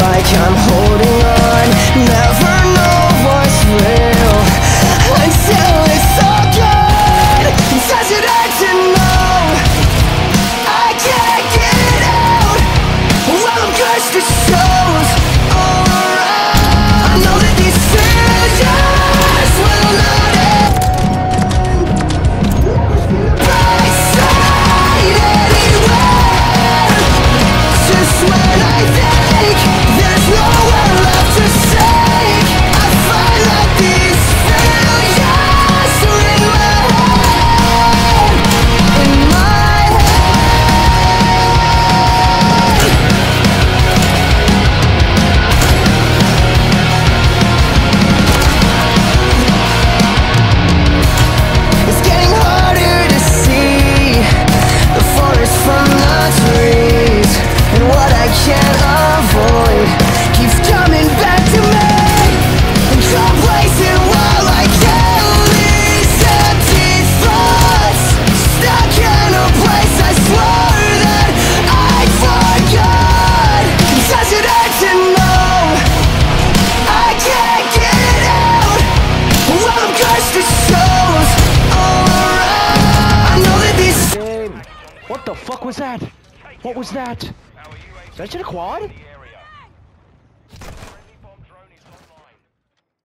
like I'm holding on. Never fuck was that? What was that? Is that shit a quad?